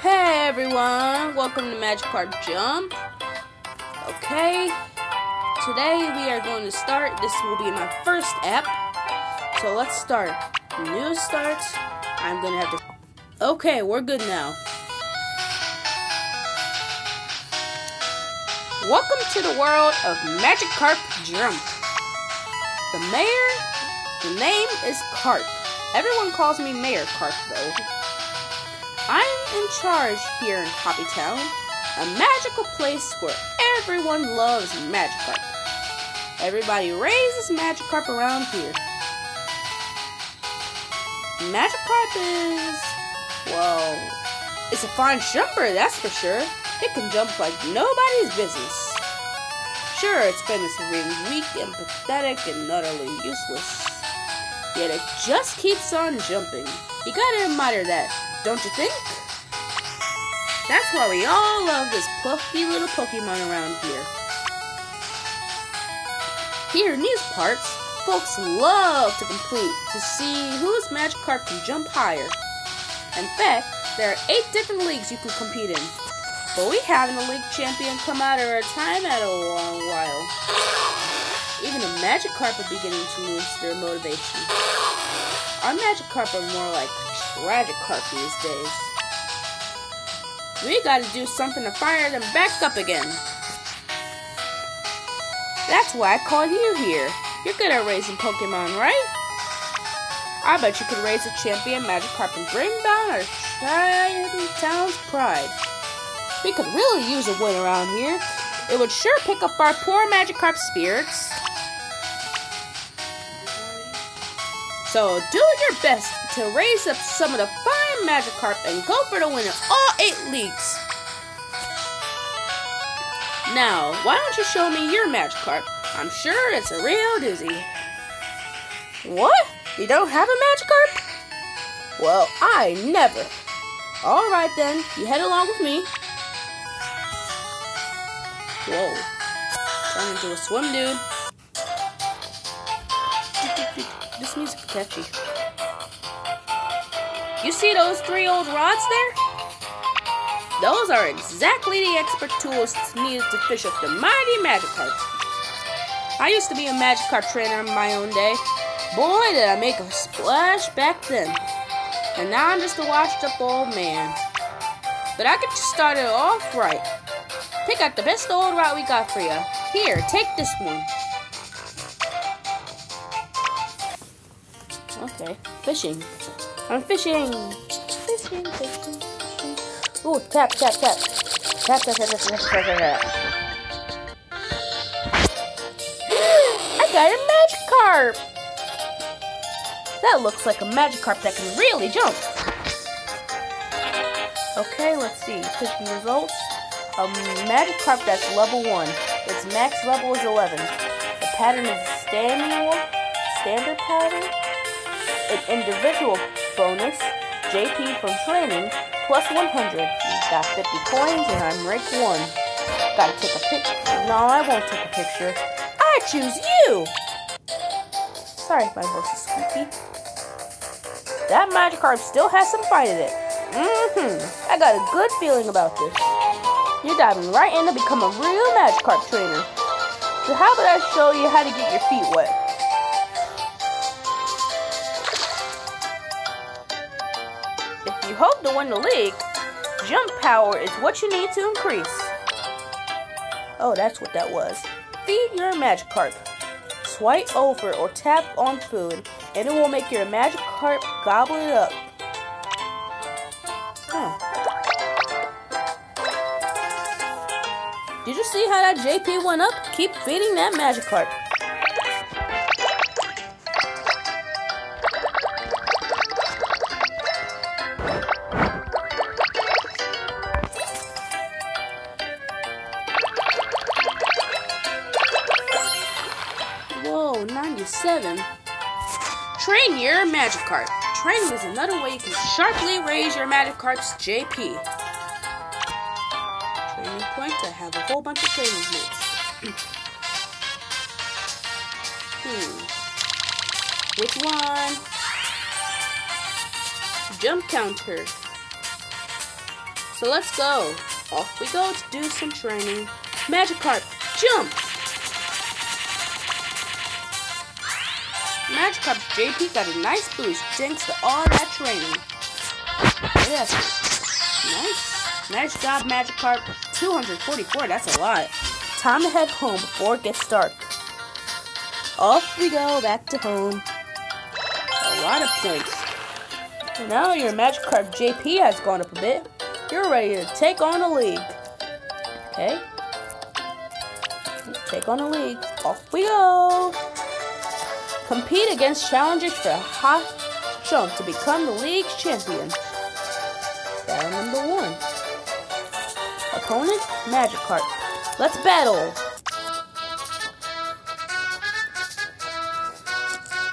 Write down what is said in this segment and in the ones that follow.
Hey everyone, welcome to Magikarp Jump. Okay, today we are going to start. This will be my first app. So let's start. New start. I'm gonna have to. Okay, we're good now. Welcome to the world of Magic Carp Jump. The mayor, the name is Carp. Everyone calls me Mayor Carp though. In charge here in Hoppy Town, a magical place where everyone loves Magikarp. Everybody raises Magikarp around here. Magikarp is, well, it's a fine jumper, that's for sure. It can jump like nobody's business. Sure, it's famous for being weak and pathetic and utterly useless. Yet it just keeps on jumping. You gotta admire that, don't you think? That's why we all love this plucky little Pokemon around here. Here in these parts, folks love to complete to see whose Magikarp can jump higher. In fact, there are eight different leagues you can compete in. But we haven't a league champion come out of our time at a long while. Even the Magikarp are beginning to lose their motivation. Our Magikarp are more like Tragikarp these days. We gotta do something to fire them back up again. That's why I called you here. You're good at raising Pokemon, right? I bet you could raise a champion Magikarp and bring down our Trinity Town's pride. We could really use a win around here. It would sure pick up our poor Magikarp spirits. So do your best to raise up some of the fine Magikarp and go for the win in all eight leagues. Now, why don't you show me your Magikarp? I'm sure it's a real dizzy. What? You don't have a Magikarp? Well, I never. Alright then, you head along with me. Whoa. Turn into a swim dude. This music catchy. You see those three old rods there? Those are exactly the expert tools needed to fish up the mighty Magikarp. I used to be a Magikarp trainer in my own day. Boy, did I make a splash back then. And now I'm just a washed up old man. But I could start it off right. Pick out the best old rod we got for you. Here, take this one. Okay, fishing. I'm fishing. Fishing, fishing, fishing. Ooh, tap, tap, tap. Tap, tap, tap, tap, tap, tap, tap, tap. I got a Magikarp! That looks like a Magikarp that can really jump. Okay, let's see. Fishing results. A Magikarp that's level 1. Its max level is 11. The pattern is standing standard pattern. An individual bonus, JP from training, plus 100. Got 50 coins and I'm rank 1. Gotta take a picture. No, I won't take a picture. I choose you! Sorry if my voice is squeaky. That Magikarp still has some fight in it. Mm-hmm. I got a good feeling about this. You're diving right in to become a real Magikarp trainer. So how about I show you how to get your feet wet? Hope to win the league, jump power is what you need to increase. Oh, that's what that was. Feed your Magikarp. Swipe over or tap on food, and it will make your Magikarp gobble it up. Huh. Did you see how that JP went up? Keep feeding that Magikarp. Your Magikarp. Training is another way you can sharply raise your Magikarp's JP. Training point, I have a whole bunch of training mates. hmm. Which one? Jump counter. So let's go. Off we go to do some training. Magikarp, jump! Magikarp JP got a nice boost thanks to all that training. Yes. Nice. Nice job, Magikarp. 244, that's a lot. Time to head home before it gets dark. Off we go, back to home. A lot of points. Now your Magikarp JP has gone up a bit. You're ready to take on a league. Okay. Take on a league. Off we go. Compete against challengers for a hot jump to become the league's champion. Battle number one. Opponent, Magikarp. Let's battle.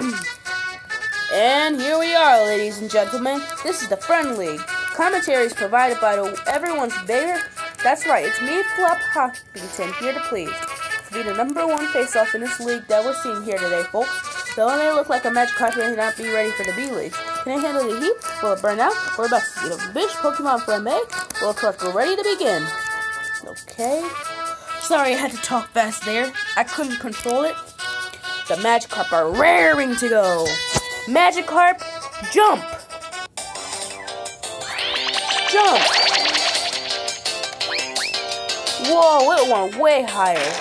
and here we are, ladies and gentlemen. This is the Friend League. Commentary is provided by the, everyone's favorite. That's right, it's me, Flop Hoppington, here to please. To be the number one face-off in this league that we're seeing here today, folks. Though it may look like a Magikarp may not be ready for the B-League. Can it handle the heat? Will it burn out? We're about to see the bitch Pokemon Flambe. Will it we're ready to begin. Okay. Sorry I had to talk fast there. I couldn't control it. The Magikarp are raring to go. Magikarp, jump! jump! Whoa, it went way higher.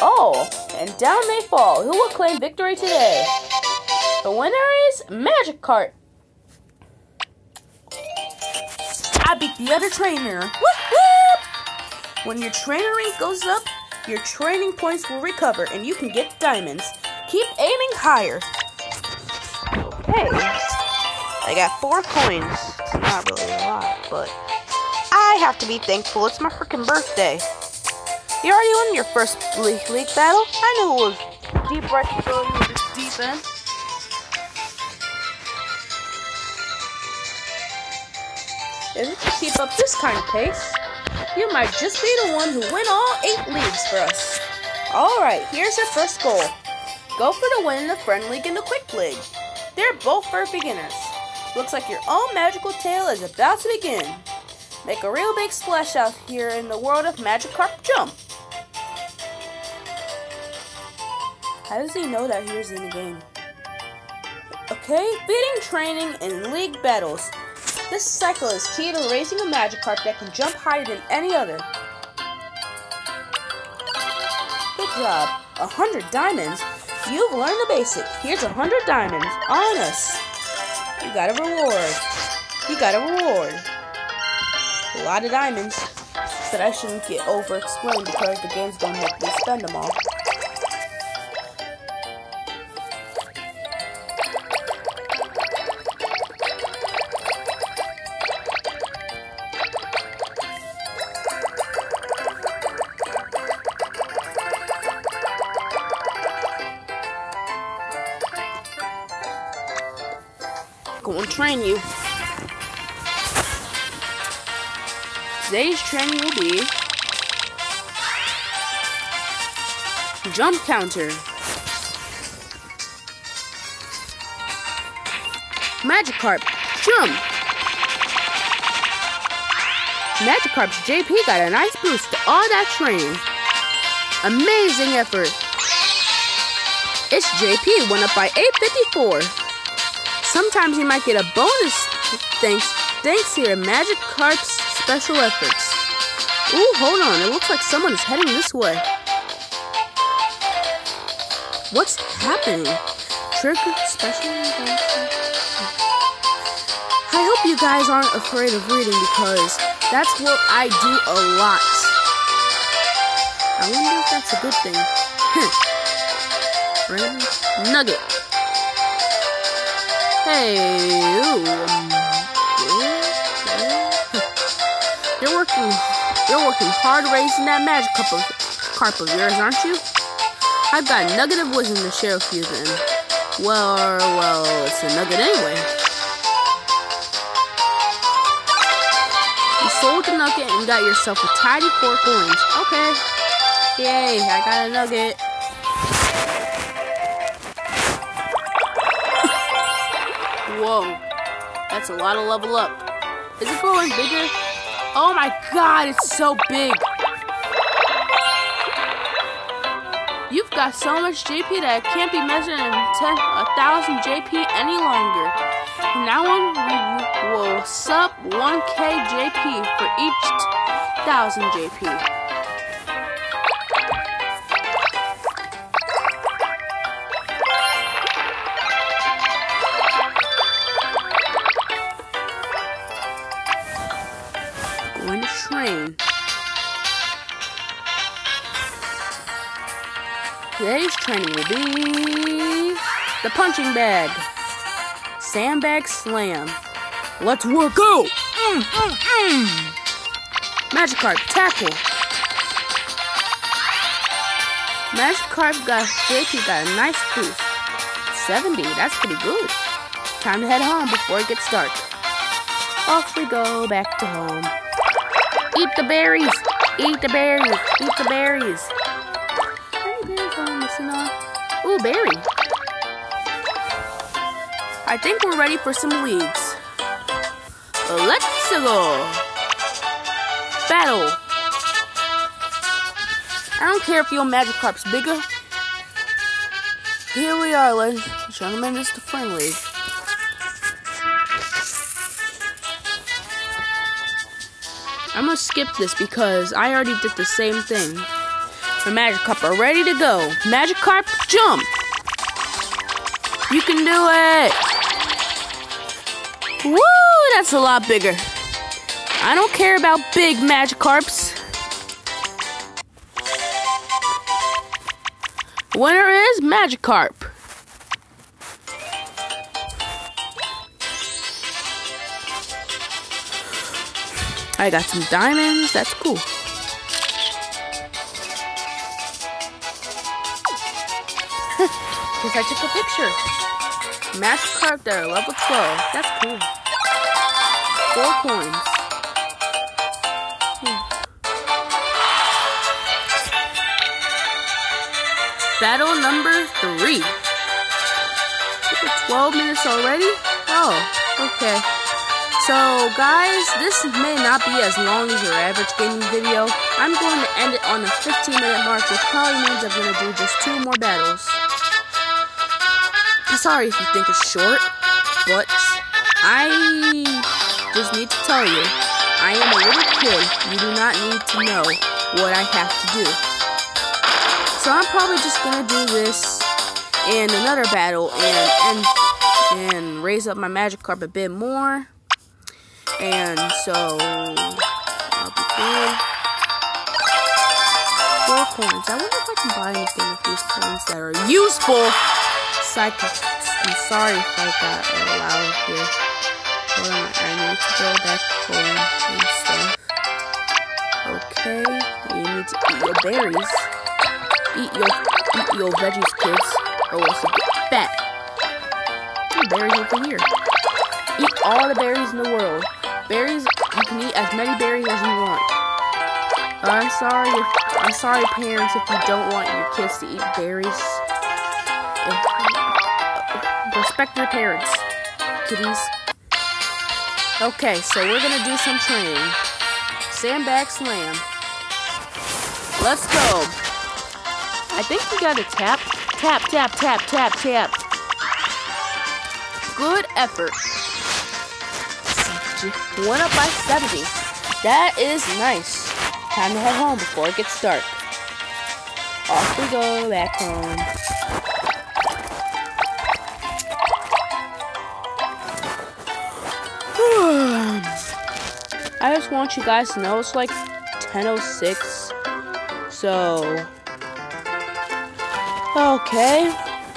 Oh, and down they fall. Who will claim victory today? The winner is Magikarp. I beat the other trainer. When your trainer rank goes up, your training points will recover and you can get diamonds. Keep aiming higher. Okay. I got four coins It's not really a lot, but I have to be thankful. It's my freaking birthday. You already won your first league, league battle. I knew it was deep throw you this deep end. If you keep up this kind of pace, you might just be the one who win all eight leagues for us. Alright, here's your first goal. Go for the win in the Friend League and the Quick League. They're both for beginners. Looks like your own magical tale is about to begin. Make a real big splash out here in the world of Magikarp Jump. How does he know that he was in the game? Okay, beating training and league battles. This cycle is key to raising a Magikarp that can jump higher than any other. Good job. A hundred diamonds. You've learned the basic. Here's a hundred diamonds. On us. You got a reward. You got a reward. A lot of diamonds. But I shouldn't get over-explained because the game's gonna make me spend them all. Train you. Today's training will be jump counter. Magikarp, jump! Magikarp's JP got a nice boost to all that training. Amazing effort. Its JP went up by 854. Sometimes you might get a bonus thanks thanks to your Magikarp's special efforts. Ooh, hold on. It looks like someone is heading this way. What's happening? Trigger special I hope you guys aren't afraid of reading because that's what I do a lot. I wonder if that's a good thing. Random nugget. Hey, ooh, you're working, you're working hard raising that magic cup of carp of yours, aren't you? I've got a nugget of wisdom to share with you then. Well, well, it's a nugget anyway. You sold the nugget and got yourself a tidy four coins. Okay. Yay, I got a nugget. Whoa, that's a lot of level up. Is it growing bigger? Oh my god, it's so big. You've got so much JP that it can't be measured in 10, 1,000 JP any longer. From now on, we will sub 1k JP for each 1,000 JP. Today's training will be the punching bag. Sandbag slam. Let's work out! Mm, mm, mm. Magikarp, tackle. Magikarp got JP got a nice boost. 70, that's pretty good. Time to head home before it gets dark. Off we go back to home. Eat the berries! Eat the berries! Eat the berries! Ooh, berry. I think we're ready for some leagues. Let's go. Battle. I don't care if your Magikarp's bigger. Here we are, ladies and gentlemen. It's the. I'm gonna skip this because I already did the same thing. The Magikarp are ready to go. Magikarp, jump! You can do it! Woo! That's a lot bigger. I don't care about big Magikarps. Winner is Magikarp. I got some diamonds. That's cool. Because I took a picture. Magikarp there, level 12. That's cool. Four coins. Hmm. Battle number three. 12 minutes already? Oh, okay. So, guys, this may not be as long as your average gaming video. I'm going to end it on the 15 minute mark, which probably means I'm going to do just two more battles. Sorry if you think it's short, but I just need to tell you, I am a little kid. You do not need to know what I have to do. So I'm probably just gonna do this in another battle and and and raise up my Magikarp a bit more. And so I'll be good. Four coins. I wonder if I can buy anything with these coins that are useful. I'm sorry if I got a loud here. Hold on, I need to go back home and stuff. Okay, you need to eat your berries. Eat your eat your veggies, kids, or else you get fat. Berries over here. Eat all the berries in the world. Berries, you can eat as many berries as you want. I'm sorry if I'm sorry, parents, if you don't want your kids to eat berries. Respect your parents, kiddies. Okay, so we're gonna do some training. Sandbag slam. Let's go. I think we gotta tap, tap, tap, tap, tap, tap. Good effort. One up by 70. That is nice. Time to head home before it gets dark. Off we go back home. Just want you guys to know it's like 10.06. So, okay.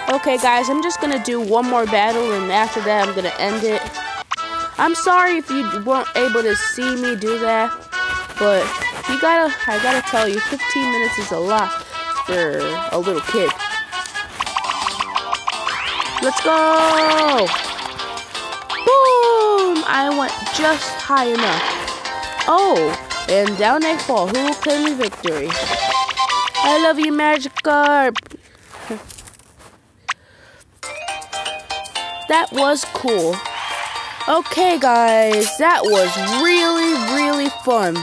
Okay, guys, I'm just going to do one more battle, and after that, I'm going to end it. I'm sorry if you weren't able to see me do that, but you gotta, I gotta tell you, 15 minutes is a lot for a little kid. Let's go! Boom! I went just high enough. Oh, and down they fall. Who will claim the victory? I love you, Magikarp. that was cool. Okay, guys, that was really, really fun.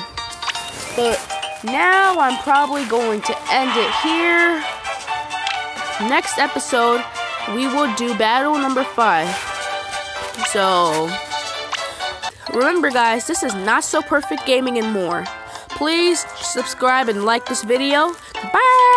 But now I'm probably going to end it here. Next episode, we will do battle number five. So, remember guys, this is Not So Perfect Gaming and more. Please subscribe and like this video. Bye!